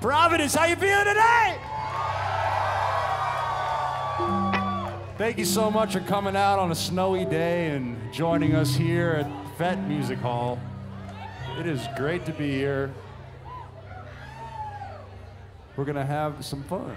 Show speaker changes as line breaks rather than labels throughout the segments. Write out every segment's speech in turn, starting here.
Providence, how you feeling today? Thank you so much for coming out on a snowy day and joining us here at Vet Music Hall. It is great to be here. We're gonna have some fun.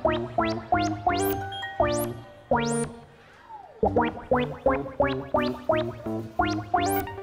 Thank you.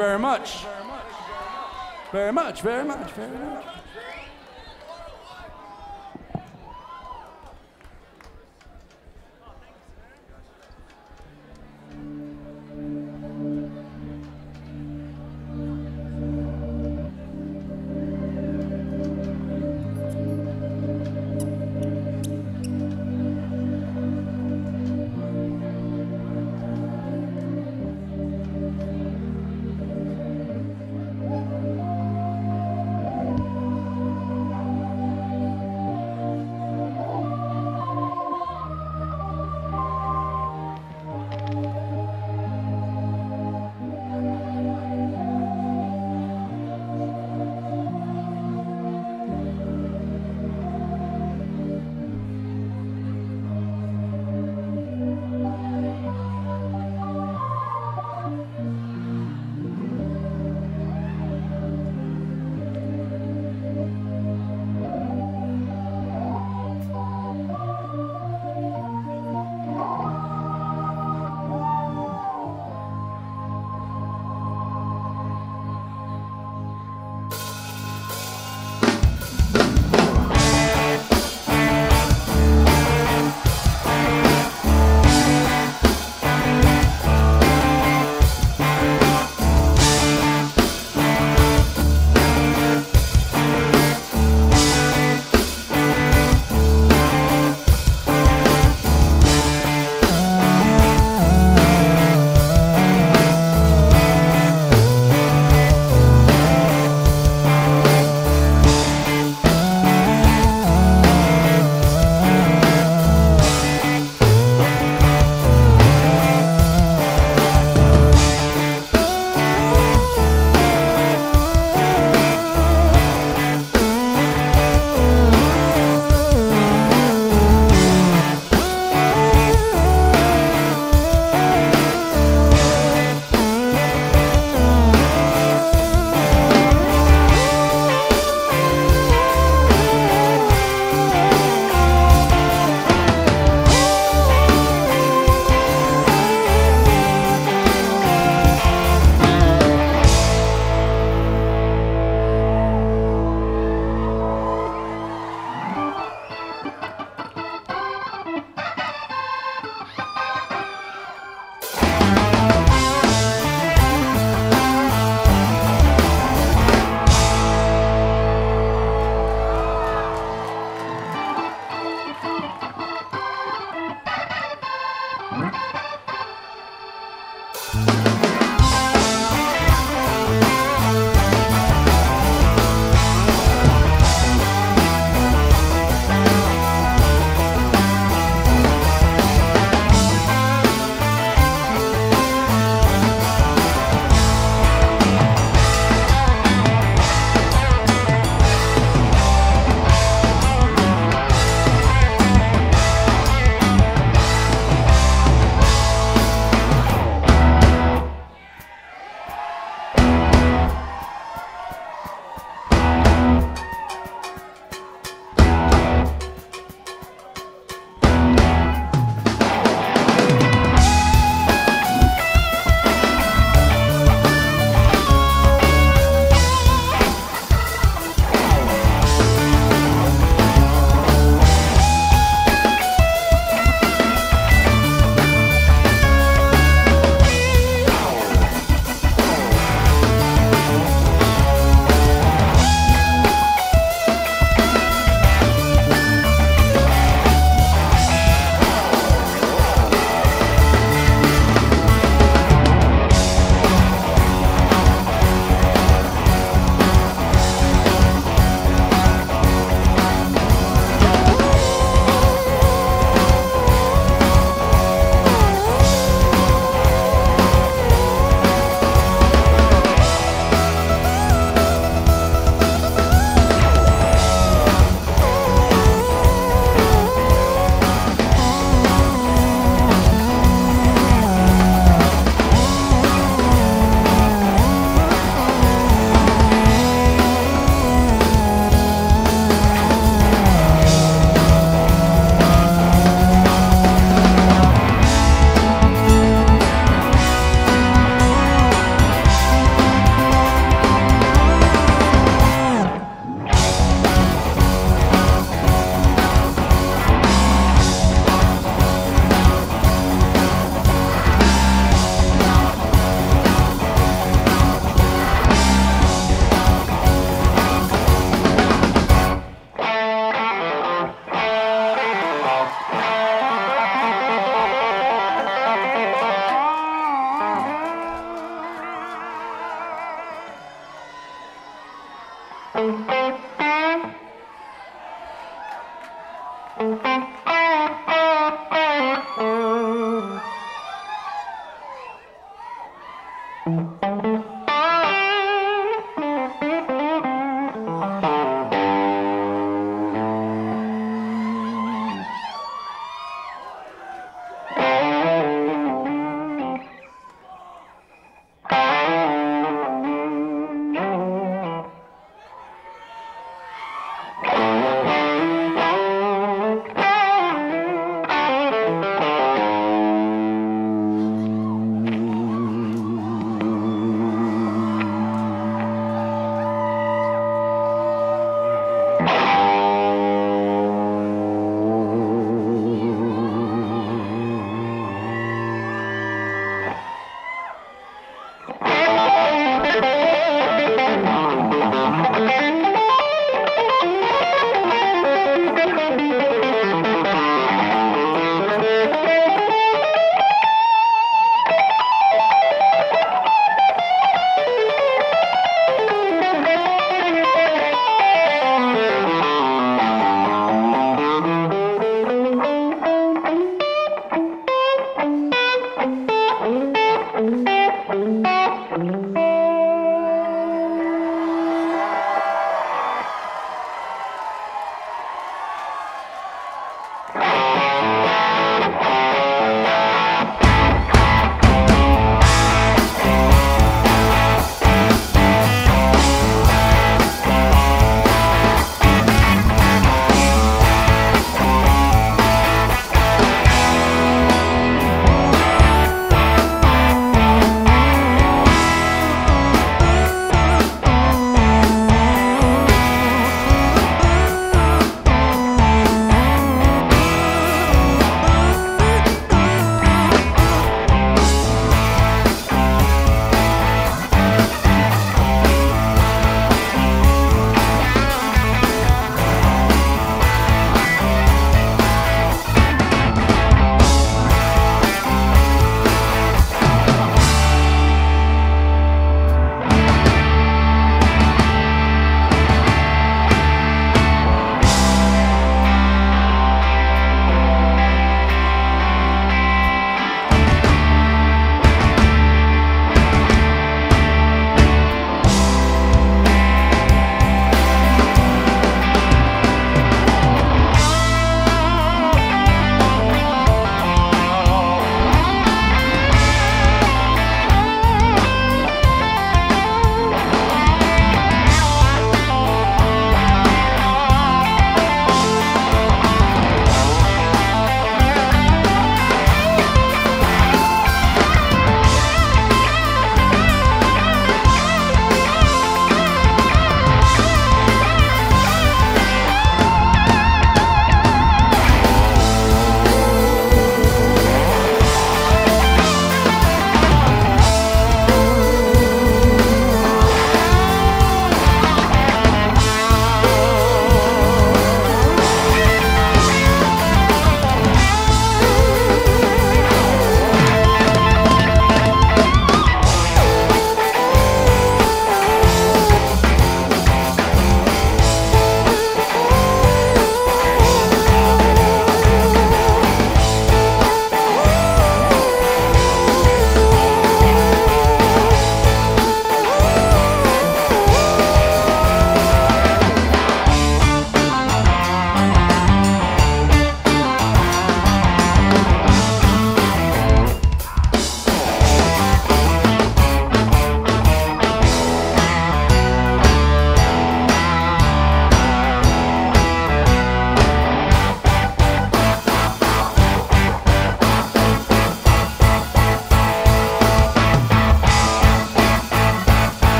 Very much. Very much, very much, very much.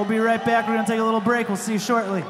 We'll be right back. We're going to take a little break. We'll see you shortly.